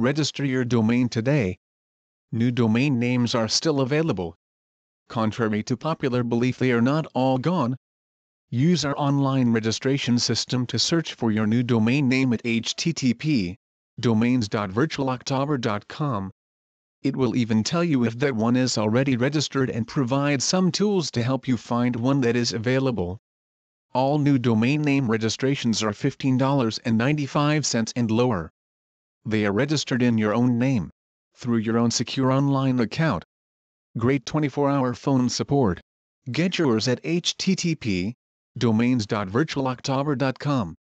Register your domain today. New domain names are still available. Contrary to popular belief they are not all gone. Use our online registration system to search for your new domain name at http domains.virtualoctober.com. It will even tell you if that one is already registered and provide some tools to help you find one that is available. All new domain name registrations are $15.95 and lower. They are registered in your own name, through your own secure online account. Great 24-hour phone support. Get yours at http domains.virtualoctober.com.